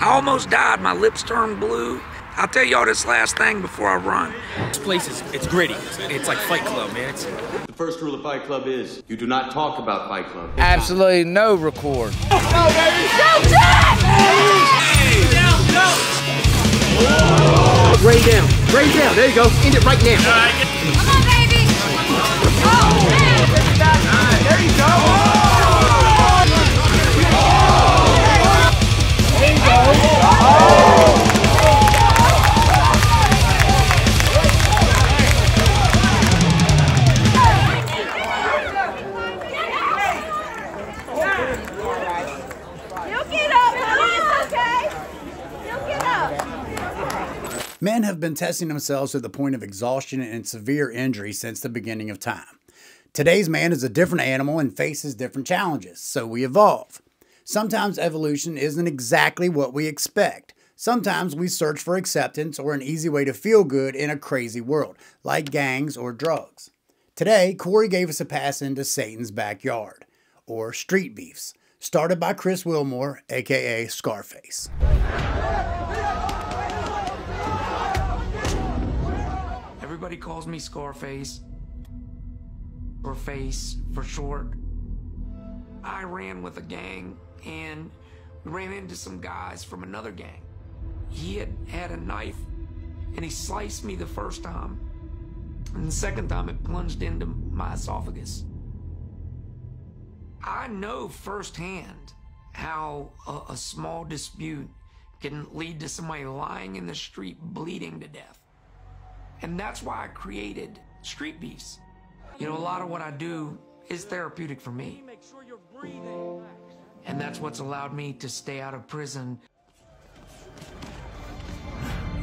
I almost died. My lips turned blue. I'll tell y'all this last thing before I run. This place is it's gritty. It's like Fight Club, man. It's... The first rule of Fight Club is you do not talk about Fight Club. Absolutely no record. Go, baby! Go, Jack! Down, go! Rain down. Rain down. There you go. End it right now. Come on, baby! Oh, man! There you go. Men have been testing themselves to the point of exhaustion and severe injury since the beginning of time. Today's man is a different animal and faces different challenges, so we evolve. Sometimes evolution isn't exactly what we expect. Sometimes we search for acceptance or an easy way to feel good in a crazy world, like gangs or drugs. Today, Corey gave us a pass into Satan's backyard, or street beefs, started by Chris Wilmore, aka Scarface. Everybody calls me Scarface, or Face for short. I ran with a gang and we ran into some guys from another gang. He had had a knife and he sliced me the first time. And the second time it plunged into my esophagus. I know firsthand how a, a small dispute can lead to somebody lying in the street bleeding to death. And that's why I created Street Beefs. You know, a lot of what I do is therapeutic for me. And that's what's allowed me to stay out of prison.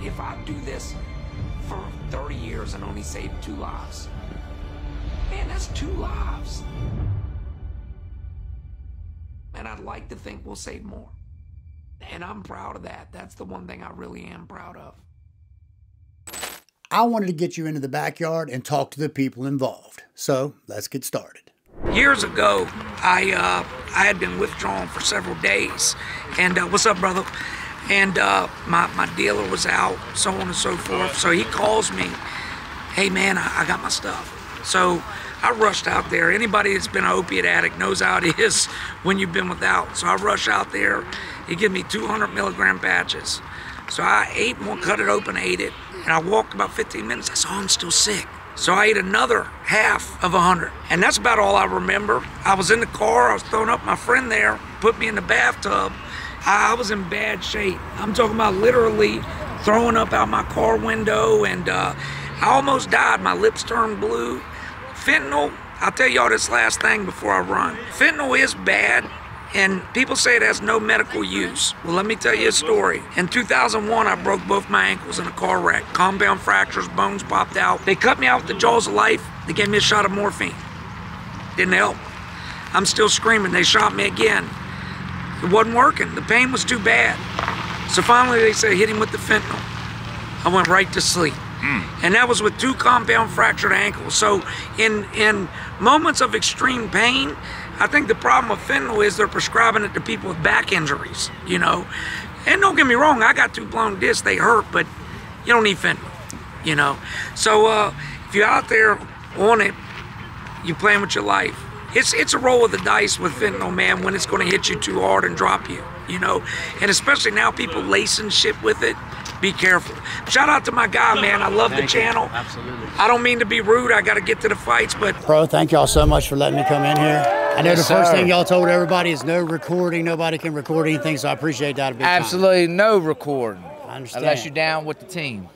If I do this for 30 years and only save two lives, man, that's two lives. And I'd like to think we'll save more. And I'm proud of that. That's the one thing I really am proud of. I wanted to get you into the backyard and talk to the people involved. So let's get started. Years ago, I uh, I had been withdrawn for several days, and uh, what's up, brother? And uh, my my dealer was out, so on and so forth. So he calls me, hey man, I, I got my stuff. So I rushed out there. Anybody that's been an opiate addict knows how it is when you've been without. So I rush out there. He gave me 200 milligram patches. So I ate one, cut it open, ate it, and I walked about 15 minutes. I saw I'm still sick. So I ate another half of a 100. And that's about all I remember. I was in the car, I was throwing up my friend there, put me in the bathtub. I, I was in bad shape. I'm talking about literally throwing up out my car window, and uh, I almost died. My lips turned blue. Fentanyl, I'll tell y'all this last thing before I run. Fentanyl is bad. And people say it has no medical use. Well, let me tell you a story. In 2001, I broke both my ankles in a car wreck. Compound fractures, bones popped out. They cut me out with the jaws of life. They gave me a shot of morphine. Didn't help. I'm still screaming. They shot me again. It wasn't working. The pain was too bad. So finally, they said, hit him with the fentanyl. I went right to sleep. Hmm. And that was with two compound fractured ankles. So, in in moments of extreme pain, I think the problem with fentanyl is they're prescribing it to people with back injuries, you know. And don't get me wrong, I got two blown discs, they hurt, but you don't need fentanyl, you know. So uh, if you're out there on it, you're playing with your life. It's it's a roll of the dice with fentanyl, man, when it's going to hit you too hard and drop you, you know. And especially now, people lacing shit with it. Be careful. Shout out to my guy, man. I love the channel. Absolutely. I don't mean to be rude. I got to get to the fights, but Bro, thank y'all so much for letting me come in here. I know Yes, the first sir. thing y'all told everybody is no recording. Nobody can record anything, so I appreciate that a big time. Absolutely no recording. I understand. Unless you're down with the team.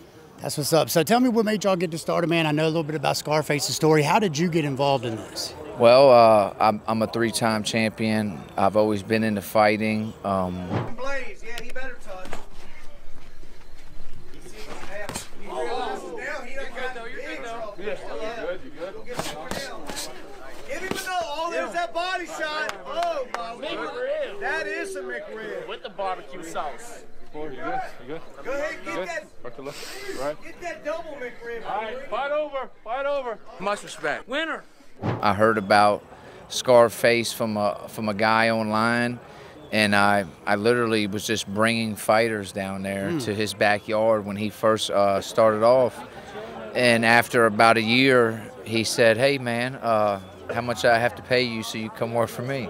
That's what's up. So tell me what made y'all get to started, man. I know a little bit about Scarface's story. How did you get involved in this? Well, uh, I'm, I'm a three-time champion. I've always been into fighting. Um, Blaze, yeah, he better touch. Give him a no. Oh, there's that body shot. Oh, my word. That is a McRib. With the barbecue sauce. Go ahead, get that. Get that double McRib. All right, Fight over. Fight over. much respect. winner. I heard about Scarface from a from a guy online, and I I literally was just bringing fighters down there to his backyard when he first uh, started off. And after about a year, he said, "Hey man, uh, how much I have to pay you so you come work for me?"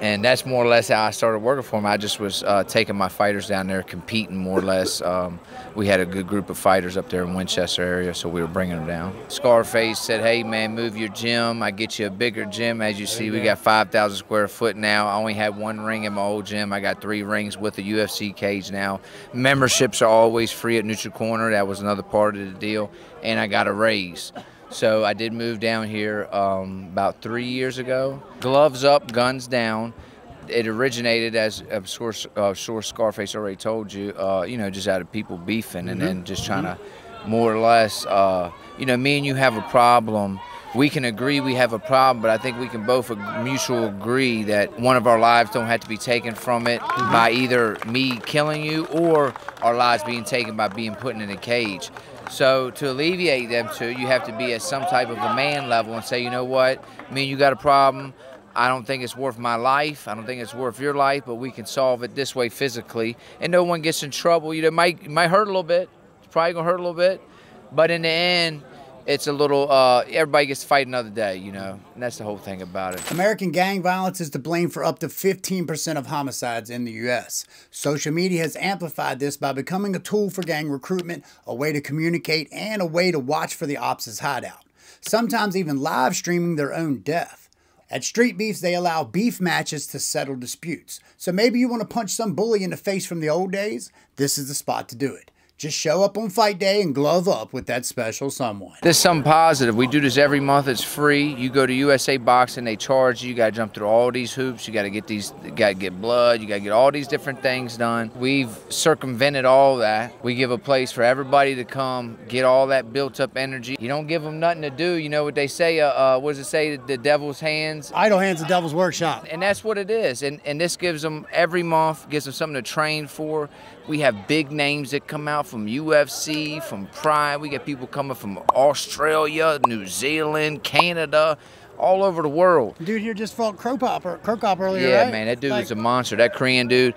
And that's more or less how I started working for him. I just was uh, taking my fighters down there, competing more or less. Um, we had a good group of fighters up there in Winchester area, so we were bringing them down. Scarface said, "Hey man, move your gym. I get you a bigger gym. As you see, we got 5,000 square foot now. I only had one ring in my old gym. I got three rings with a UFC cage now. Memberships are always free at Neutral Corner. That was another part of the deal. And I got a raise." So I did move down here um, about three years ago. Gloves up, guns down. It originated as I'm sure, uh, sure Scarface already told you, uh, you know, just out of people beefing and then just trying to more or less, uh, you know, me and you have a problem. We can agree we have a problem, but I think we can both ag- mutual agree that one of our lives don't have to be taken from it by either me killing you or our lives being taken by being put in a cage. So to alleviate them two, you have to be at some type of a man level and say, you know what, me and you got a problem. I don't think it's worth my life. I don't think it's worth your life, but we can solve it this way physically, and no one gets in trouble. You know, it might it might hurt a little bit. It's probably gonna hurt a little bit, but in the end, it's a little. Uh, everybody gets to fight another day. You know, and that's the whole thing about it. American gang violence is to blame for up to 15% of homicides in the U.S. Social media has amplified this by becoming a tool for gang recruitment, a way to communicate, and a way to watch for the ops' hideout. Sometimes even live streaming their own death. At Street Beefs, they allow beef matches to settle disputes. So maybe you want to punch some bully in the face from the old days? This is the spot to do it. Just show up on fight day and glove up with that special someone. This is something positive. We do this every month. It's free. You go to USA Boxing, and they charge you. You got to jump through all these hoops. You got to get these, you got to get blood. You got to get all these different things done. We've circumvented all that. We give a place for everybody to come, get all that built up energy. You don't give them nothing to do. You know what they say? Uh, uh, what does it say? The devil's hands. Idle Hands of Devil's Workshop. And that's what it is. And and this gives them every month gives them something to train for. We have big names that come out from UFC, from Pride. We get people coming from Australia, New Zealand, Canada, all over the world. Dude here just fought Crow Pop, or Cro Cop earlier, Yeah, right? man, that dude Like, is a monster. That Korean dude.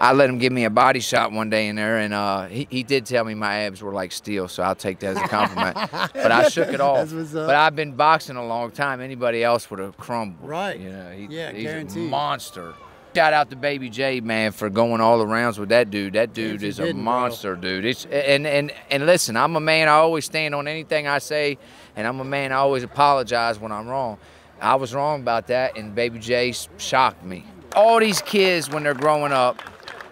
I let him give me a body shot one day in there, and uh, he, he did tell me my abs were like steel, so I'll take that as a compliment. but I shook it off. That's what's up. But I've been boxing a long time. Anybody else would have crumbled. Right. You know, he, Yeah, he's guaranteed. a monster. Shout out to Baby J, man, for going all the rounds with that dude. That dude is a didn't, bro. monster, dude. It's and and and listen, I'm a man. I always stand on anything I say, and I'm a man. I always apologize when I'm wrong. I was wrong about that, and Baby J shocked me. All these kids, when they're growing up,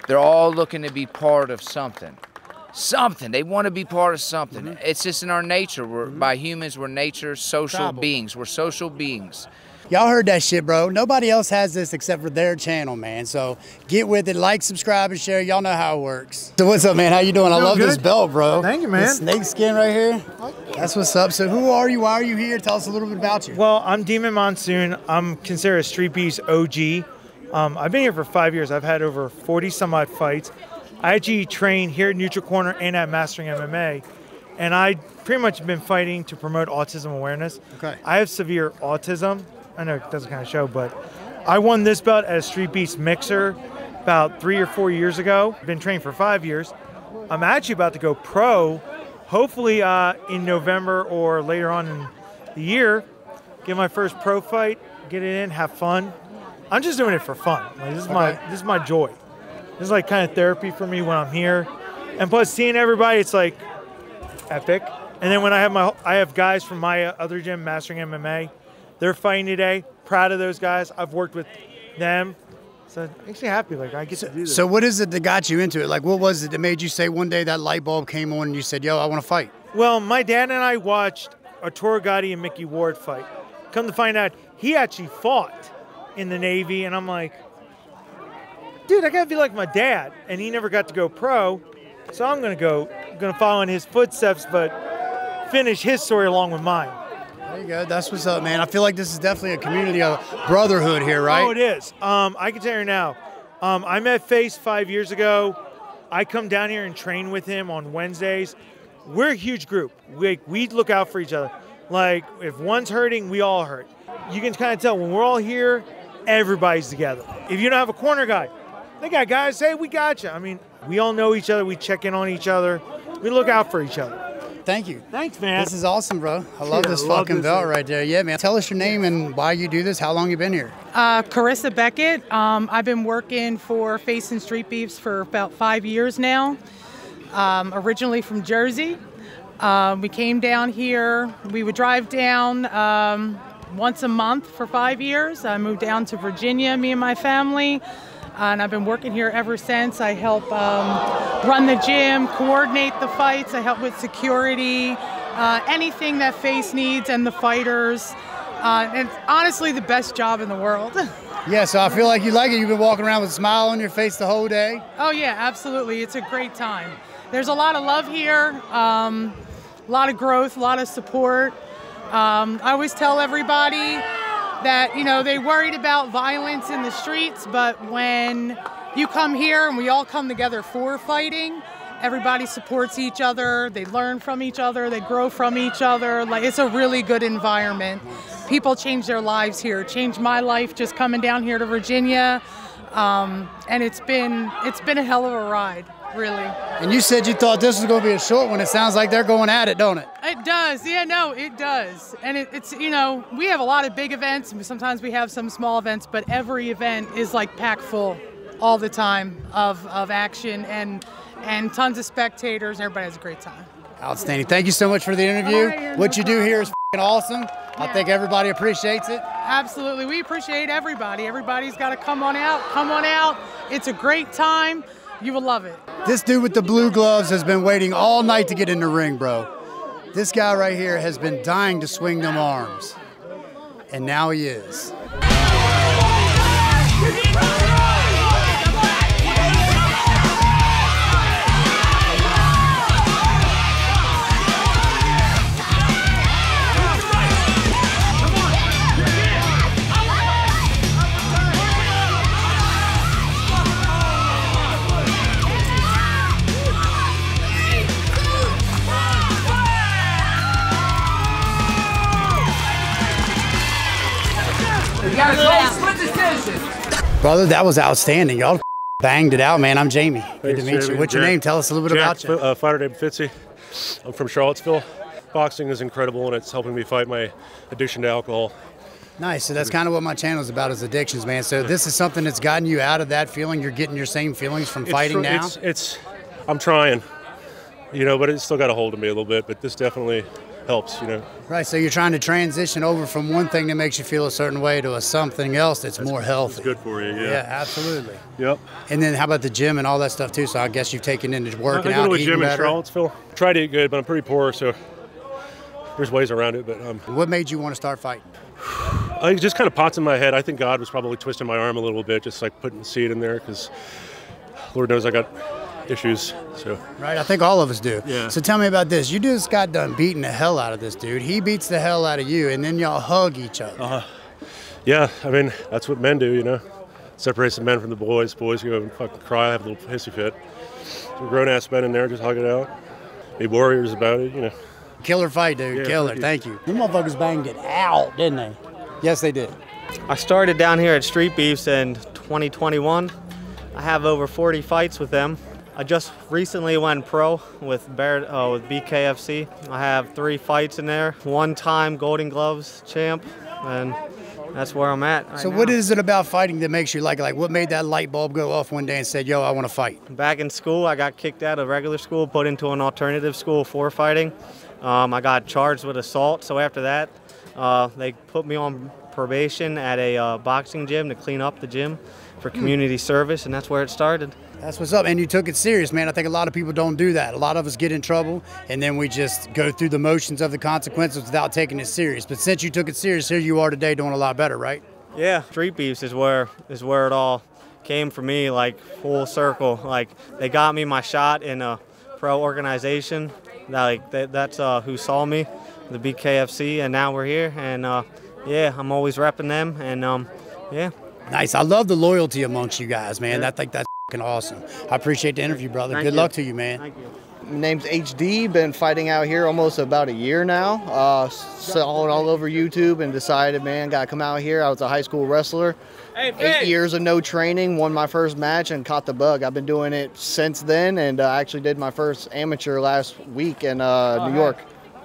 they're all looking to be part of something. Something. They want to be part of something. Mm-hmm. It's just in our nature. We're by humans. We're nature social Tribal. beings. We're social beings. Y'all heard that shit, bro. Nobody else has this except for their channel, man. So get with it, like, subscribe, and share. Y'all know how it works. So what's up, man? How you doing? I Doing love this belt, bro. Thank you, man. This snake skin right here. That's what's up. So who are you? Why are you here? Tell us a little bit about you. Well, I'm Demon Monsoon. I'm considered a Street Beefs OG. Um, I've been here for five years. I've had over 40 some odd fights. I actually train here at Neutral Corner and at Mastering MMA. And I pretty much been fighting to promote autism awareness. Okay. I have severe autism. I know it doesn't kind of show, but I won this belt at a Street Beefs mixer about three or four years ago. I've been training for five years. I'm actually about to go pro, hopefully uh, in November or later on in the year. Get my first pro fight, get it in, have fun. I'm just doing it for fun. Like, this is my this is my joy. This is like kind of therapy for me when I'm here, and plus seeing everybody, it's like epic. And then when I have my I have guys from my uh, other gym, Mastering MMA, they're fighting today. Proud of those guys. I've worked with them, so it makes me happy. Like I get to do this. So what is it that got you into it? Like, what was it that made you say one day that light bulb came on and you said, "Yo, I want to fight"? Well, my dad and I watched Arturo Gatti and Micky Ward fight. Come to find out, he actually fought in the Navy, and I'm like, dude, I gotta be like my dad, and he never got to go pro, so I'm gonna go, gonna follow in his footsteps, but finish his story along with mine. There you go. That's what's up, man. I feel like this is definitely a community of brotherhood here, right? Oh, it is. Um, I can tell you now. Um, I met Face five years ago. I come down here and train with him on Wednesdays. We're a huge group. We we look out for each other. Like if one's hurting, we all hurt. You can kind of tell when we're all here, everybody's together. If you don't have a corner guy, they got guys. Hey, we got you. I mean, we all know each other. We check in on each other. We look out for each other. Thank you. Thanks, man. This is awesome, bro. I love Yeah, this I love fucking this belt thing. right there. Yeah, man. Tell us your name and why you do this. How long you been here? Uh, Carissa Beckett. Um, I've been working for Face and Street Beefs for about five years now. Um, originally from Jersey. Um, we came down here. We would drive down um, once a month for five years. I moved down to Virginia, me and my family. And I've been working here ever since. I help um, run the gym, coordinate the fights. I help with security, uh, anything that Face needs and the fighters. Uh, and it's honestly the best job in the world. Yeah, so I feel like you like it. You've been walking around with a smile on your face the whole day. Oh yeah, absolutely. It's a great time. There's a lot of love here, um, a lot of growth, a lot of support. Um, I always tell everybody that you know they worried about violence in the streets, but when you come here and we all come together for fighting, everybody supports each other. They learn from each other. They grow from each other. Like it's a really good environment. People change their lives here. Changed my life just coming down here to Virginia, um, and it's been it's been a hell of a ride, really. And you said you thought this was going to be a short one. It sounds like they're going at it, don't it? It does, yeah, no, it does, and it, it's you know we have a lot of big events, and sometimes we have some small events, but every event is like packed full, all the time of of action and and tons of spectators. and Everybody has a great time. Outstanding. Thank you so much for the interview. Yeah, what no you do here is fing awesome. I think everybody appreciates it. Absolutely, we appreciate everybody. Everybody's got to come on out, come on out. It's a great time. You will love it. This dude with the blue gloves has been waiting all night to get in the ring, bro. This guy right here has been dying to swing them arms. And now he is. Brother, that was outstanding. Y'all banged it out, man. I'm Jamie. Good to Thanks, meet you. Jamie. What's your name? Tell us a little bit Jack, about you. Uh, fighter named Fitzy. I'm from Charlottesville. Boxing is incredible, and it's helping me fight my addiction to alcohol. Nice. So that's kind of what my channel is about is addictions, man. So this is something that's gotten you out of that feeling. You're getting your same feelings from It's fighting tr- now. It's, it's, I'm trying, you know, but it's still got a hold of me a little bit. But this definitely helps, you know. Right. So you're trying to transition over from one thing that makes you feel a certain way to a something else that's, more healthy. It's good for you. Yeah. Yeah, absolutely. Yep. And then how about the gym and all that stuff too? So I guess you've taken into working I go out, to a gym in better. Charlottesville. Try to eat good, but I'm pretty poor, so there's ways around it. But um, What made you want to start fighting? I just kind of pots in my head. I think God was probably twisting my arm a little bit, just like putting the seed in there, because Lord knows I got issues. So Right. I think all of us do. Yeah. So tell me about this. You just got done beating the hell out of this dude. He beats the hell out of you, and then y'all hug each other. Uh-huh. yeah, I mean that's what men do, you know. Separates the men from the boys. Boys go and fucking cry, have a little hissy fit. Some grown ass men in there, just hug it out. Be warriors about it, you know. Killer fight, dude. Yeah, Killer. thank you. Thank you. Them motherfuckers banged it out, didn't they? Yes, they did. I started down here at Street Beefs in 2021. I have over 40 fights with them. I just recently went pro with Bear, uh, with BKFC. I have three fights in there. One time Golden Gloves champ, and that's where I'm at. Right So now. what is it about fighting that makes you like like what made that light bulb go off one day and said, "Yo, I want to fight"? Back in school, I got kicked out of regular school, put into an alternative school for fighting. Um, I got charged with assault. So after that, uh, they put me on probation at a uh, boxing gym to clean up the gym for community service, and that's where it started. That's what's up, and you took it serious, man. I think a lot of people don't do that. A lot of us get in trouble, and then we just go through the motions of the consequences without taking it serious. But since you took it serious, here you are today, doing a lot better, right? Yeah, Street Beefs is where is where it all came for me, like full circle. Like they got me my shot in a pro organization. Like that, that's uh, who saw me, the BKFC, and now we're here. And uh, yeah, I'm always repping them. And um, yeah, Nice. I love the loyalty amongst you guys, man. I think that's awesome. I appreciate the interview, brother. Thank Good you. luck to you, man. Thank you. My name's HD. Been fighting out here almost about a year now. Uh, saw it all over YouTube and decided, man, gotta come out here. I was a high school wrestler. Eight years of no training. Won my first match and caught the bug. I've been doing it since then, and uh, actually did my first amateur last week in uh, New York,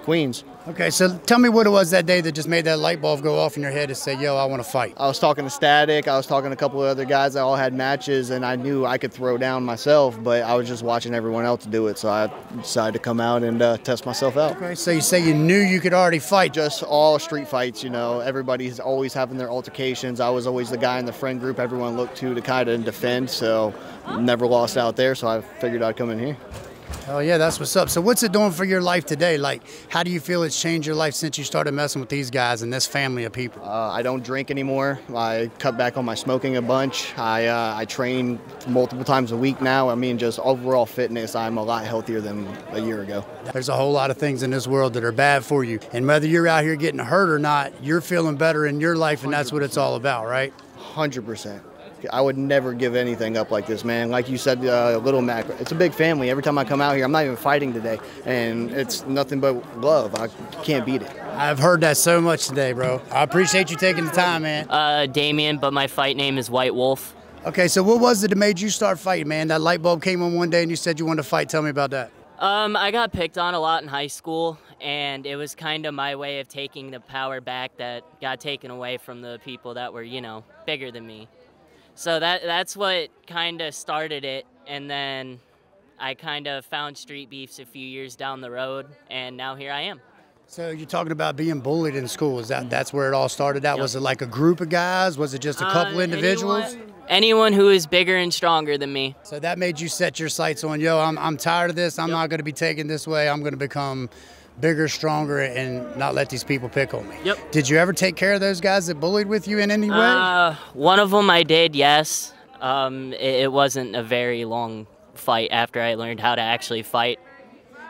Queens. Okay, so tell me what it was that day that just made that light bulb go off in your head to say, yo, I want to fight. I was talking to Static. I was talking to a couple of other guys that all had matches, and I knew I could throw down myself, but I was just watching everyone else do it, so I decided to come out and uh, test myself out. Okay, so you say you knew you could already fight? Just all street fights, you know. Everybody's always having their altercations. I was always the guy in the friend group everyone looked to to kind of defend, so never lost out there, so I figured I'd come in here. Oh yeah, that's what's up. So what's it doing for your life today? Like, how do you feel it's changed your life since you started messing with these guys and this family of people? Uh, I don't drink anymore. I cut back on my smoking a bunch. I uh, I train multiple times a week now. I mean, just overall fitness, I'm a lot healthier than a year ago. There's a whole lot of things in this world that are bad for you, and whether you're out here getting hurt or not, you're feeling better in your life, and that's what it's all about, right? Hundred percent. I would never give anything up like this, man. Like you said, uh, Little Mac, it's a big family. Every time I come out here, I'm not even fighting today, and it's nothing but love. I can't beat it. I've heard that so much today, bro. I appreciate you taking the time, man. Uh, Damien, but my fight name is White Wolf. Okay, so what was it that made you start fighting, man? That light bulb came on one day and you said you wanted to fight. Tell me about that. Um, I got picked on a lot in high school, and it was kind of my way of taking the power back that got taken away from the people that were, you know, bigger than me. So that that's what kind of started it, and then I kind of found street beefs a few years down the road, and now here I am. So you're talking about being bullied in school. Is that that's where it all started out? Was it like a group of guys? Was it just a couple Uh, individuals? Anyone, anyone who is bigger and stronger than me. So that made you set your sights on, yo, I'm, I'm tired of this. I'm not going to be taken this way. I'm going to become bigger, stronger, and not let these people pick on me. Yep. Did you ever take care of those guys that bullied with you in any way? Uh, one of them I did, yes. Um, it, it wasn't a very long fight after I learned how to actually fight.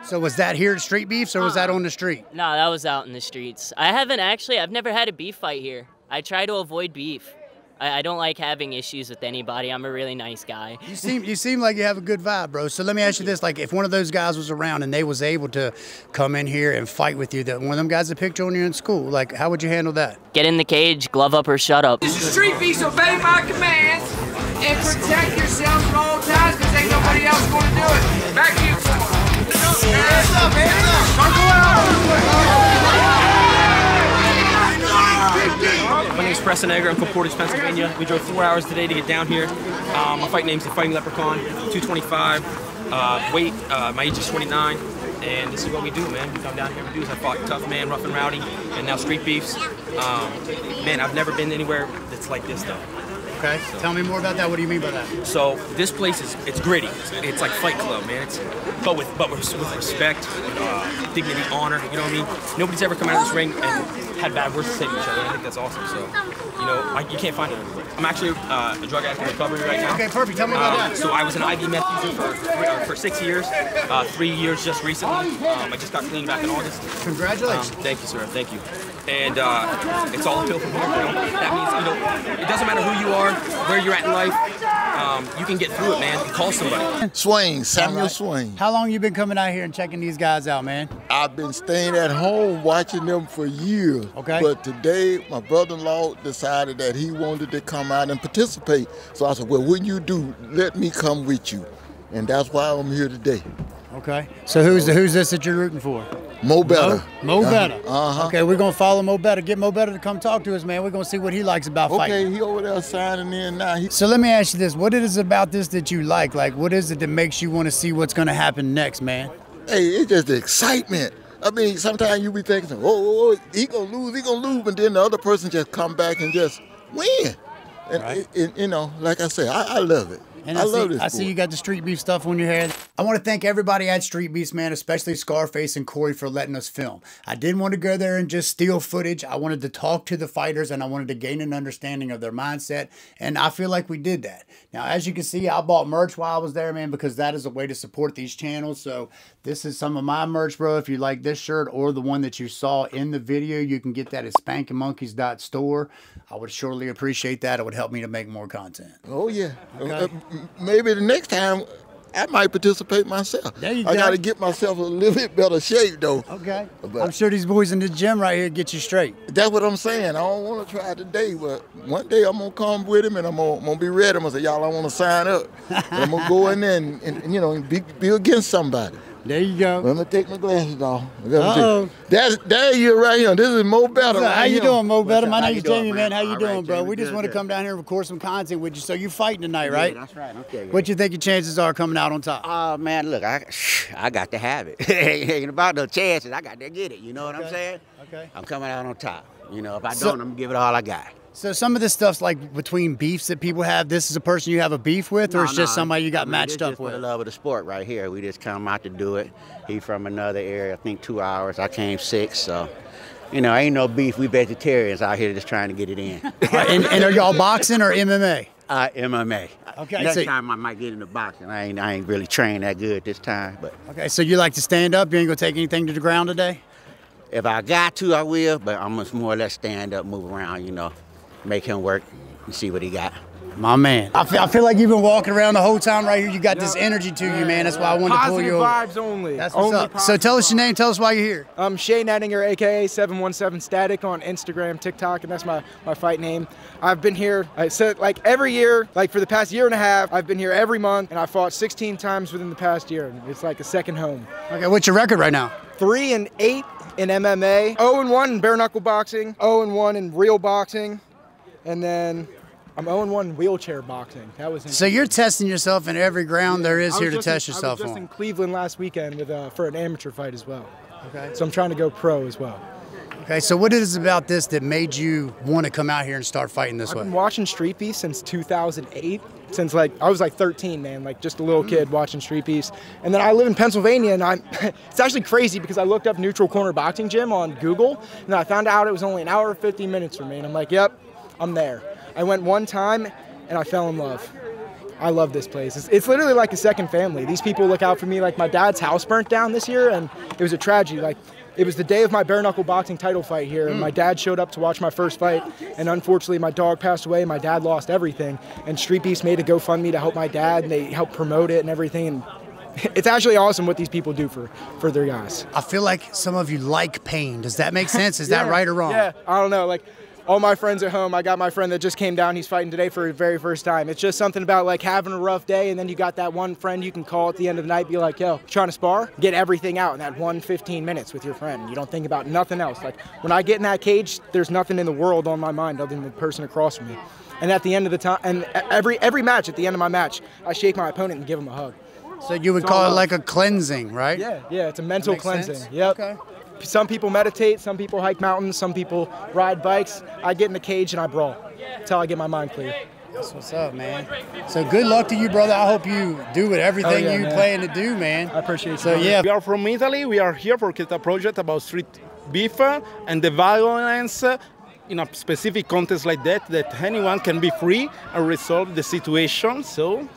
so was that here at Street Beefs or was that on the street? No, that was out in the streets. I haven't actually, I've never had a beef fight here. I try to avoid beef. I, I don't like having issues with anybody. I'm a really nice guy. You seem you seem like you have a good vibe, bro. So let me ask you this: like, if one of those guys was around and they was able to come in here and fight with you, that one of them guys that picked you on you in school, like, how would you handle that? Get in the cage, glove up or shut up. This is Street Beefs. Obey my commands and protect yourselves at all times because ain't nobody else going to do it. Back to you. Hands up, hands My name is Preston Egger. I'm from Portage, Pennsylvania. We drove four hours today to get down here. Um, my fight name's the Fighting Leprechaun, 225. Uh, weight, uh, my age is 29. And this is what we do, man. We come down here, we do is I fought Tough Man, Rough and Rowdy, and now Street Beefs. Um, man, I've never been anywhere that's like this, though. Okay. Tell me more about that. What do you mean by that? So this place is it's gritty. It's like Fight Club, man. It's but with but with, with respect, uh, dignity, honor. You know what I mean? Nobody's ever come out of this ring and had bad words to say to each other. I think that's awesome. So you know, I, you can't find it anywhere. I'm actually uh, a drug addict in recovery right now. Okay, perfect. Tell me about Um, that. So I was an IV meth user for three, uh, for six years, uh, three years just recently. Um, I just got clean back in August. Congratulations. Um, thank you, sir. Thank you. And uh, it's all uphill from here. You know? That means you know it doesn't matter who you are, where you're at in life. Um, you can get through it, man. Call somebody. Swain, Samuel All right. Swain. How long you been coming out here and checking these guys out, man? I've been staying at home watching them for years. Okay. But today, my brother-in-law decided that he wanted to come out and participate. So I said, well, when you do, let me come with you. And that's why I'm here today. Okay. So who's the, who's this that you're rooting for? Mo Better. Mo, Mo Better. Uh-huh. Okay, we're gonna follow Mo Better. Get Mo Better to come talk to us, man. We're gonna see what he likes about Okay, fighting. he over there signing in now. He, So let me ask you this: What is it about this that you like? Like, what is it that makes you want to see what's gonna happen next, man? hey, it's just the excitement. I mean, sometimes you be thinking, oh, oh, oh, he gonna lose, he gonna lose, but then the other person just come back and just win. And, and, you know, like I said, I, I love it. And I, I, love see, this. I see you got the street beef stuff on your head. I want to thank everybody at Street Beefs, man, especially Scarface and Corey for letting us film. I didn't want to go there and just steal footage. I wanted to talk to the fighters and I wanted to gain an understanding of their mindset. And I feel like we did that. Now, as you can see, I bought merch while I was there, man, because that is a way to support these channels. So this is some of my merch, bro. If you like this shirt or the one that you saw in the video, you can get that at spankingmonkeys.store. I would surely appreciate that. It would help me to make more content. Oh yeah. Okay. Uh, m- maybe the next time I might participate myself. There you I go. got to get myself a little bit better shape though. Okay. But I'm sure these boys in the gym right here get you straight. that's what I'm saying. I don't want to try today, but one day I'm gonna come with him and I'm gonna, I'm gonna be ready. I'm gonna say, y'all, I want to sign up. And I'm gonna go in there and, and, and, you know and be, be against somebody. There you go. I'm gonna take my glasses off. Uh-oh. That's there you are, right here. This is Mo Better. So, right how you here. doing, Mo Better? My How name's you doing, Jamie, man. How you All doing, right, bro? Jamie, We just good, want to good. come down here and record some content with you. So you fighting tonight, Yeah, right? that's right. Okay. What you think your chances are coming out on top? Oh man, look, I I got to have it. Ain't about no chances. I got to get it. You know what I'm saying? Okay. I'm coming out on top. You know, if I So- don't, I'm gonna give it all I got. So some of this stuff's like between beefs that people have. This is a person you have a beef with, or No, it's just somebody you I got mean, matched up for with? the love of the sport right here. We just come out to do it. He from another area. I think two hours. I came six. So, you know, ain't no beef. We vegetarians out here just trying to get it in. and, and are y'all boxing or MMA? Uh, MMA. Okay, Next so- time I might get into boxing. I ain't, I ain't really trained that good this time, but Okay, so you like to stand up? You ain't gonna take anything to the ground today? if I got to, I will. But I'm just more or less stand up, move around. You know, make him work and see what he got. My man. I feel, I feel like you've been walking around the whole time right here. You got this energy to you, man. That's why I wanted to pull Positive you over. vibes only. That's what's Only up. So tell us your name. Tell us why you're here. I'm Shay Nettinger, aka 717 Static on Instagram, TikTok, and that's my, my fight name. I've been here, uh, I said like every year, like for the past year and a half, I've been here every month, and I fought 16 times within the past year. and It's like a second home. Okay, what's your record right now? Three and eight in MMA, 0 and 1 in bare knuckle boxing, 0 and 1 in real boxing, and then I'm 0 1 wheelchair boxing. That was So you're testing yourself in every ground there is here to just in- test yourself I was just on. in Cleveland last weekend with uh, for an amateur fight as well. Okay. So I'm trying to go pro as well. Okay, so what is it about this that made you want to come out here and start fighting this one? I've way? been watching Street Beef since 2008. Since like I was like 13, man, like just a little Mm. kid watching Street Beefs. And then I live in Pennsylvania, and I'm. it's actually crazy because I looked up Neutral Corner Boxing Gym on Google, and I found out it was only an hour and 50 minutes from me. And I'm like, yep, I'm there. I went one time, and I fell in love. I love this place. It's, it's literally like a second family. These people look out for me. Like my dad's house burnt down this year, and it was a tragedy. Like it was the day of my bare knuckle boxing title fight here, and my dad showed up to watch my first fight. And unfortunately, my dog passed away. My dad lost everything. And Street Beefs made a GoFundMe to help my dad, and they helped promote it and everything. And it's actually awesome what these people do for for their guys. I feel like some of you like pain. Does that make sense? Is that right or wrong? Yeah, I don't know. Like all my friends at home, I got my friend that just came down. He's fighting today for the very first time. It's just something about like having a rough day, and then you got that one friend you can call at the end of the night, be like, "Yo, trying to spar? Get everything out in that one 15 minutes with your friend. You don't think about nothing else. Like when I get in that cage, there's nothing in the world on my mind other than the person across from me. And at the end of the time, and every every match, at the end of my match, I shake my opponent and give him a hug. So you would It's call it like a cleansing, right? Yeah, yeah, it's a mental cleansing. sense. Yep. Some people meditate, some people hike mountains, some people ride bikes. I get in the cage and I brawl. That's how I get my mind clear. That's what's up, man. So good luck to you, brother. I hope you do with everything Oh, yeah, you man. plan to do, man. I appreciate So yeah, We are from Italy. We are here for Kita project about street beef and the violence in a specific context like that, that anyone can be free and resolve the situation. So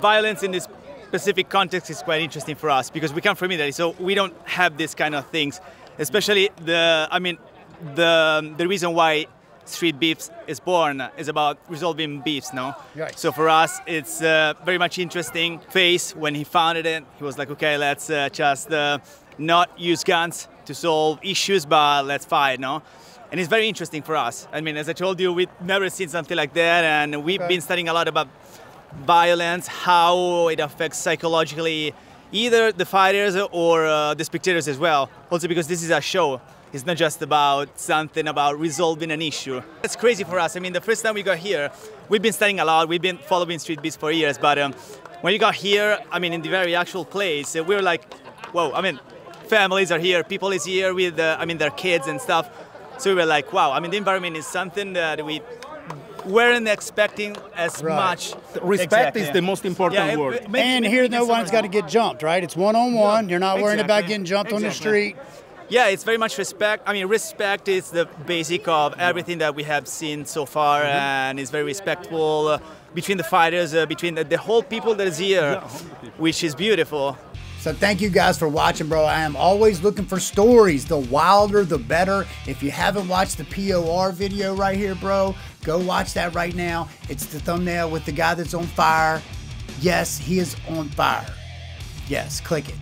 violence in this specific context is quite interesting for us because we come from Italy, so we don't have this kind of things. Especially the, I mean, the the reason why street beefs is born is about resolving beefs, no? Right. So for us, it's uh, very much interesting phase when he founded it. He was like, okay, let's uh, just uh, not use guns to solve issues, but let's fight, no? And it's very interesting for us. I mean, as I told you, we've never seen something like that, and we've been studying a lot about violence, how it affects psychologically either the fighters or uh, the spectators as well. Also because this is a show. It's not just about something about resolving an issue. It's crazy for us. I mean, the first time we got here, we've been studying a lot. We've been following Street Beefs for years. But um, when you got here, I mean, in the very actual place, we were like, whoa, I mean, families are here, people is here with, uh, I mean, their kids and stuff. So we were like, wow, I mean, the environment is something that we weren't expecting as Right. much. Respect is the most important Yeah, word. it makes- and makes here, no one's got to get jumped, right? It's one on one. You're not worrying about getting jumped on the street. Yeah, it's very much respect. I mean, respect is the basic of everything that we have seen so far, Mm-hmm. and it's very respectful uh, between the fighters, uh, between the, the whole people that is here, which is beautiful. So thank you guys for watching, bro. I am always looking for stories. The wilder, the better. If you haven't watched the POR video right here, bro, go watch that right now. It's the thumbnail with the guy that's on fire. Yes, he is on fire. Yes, click it.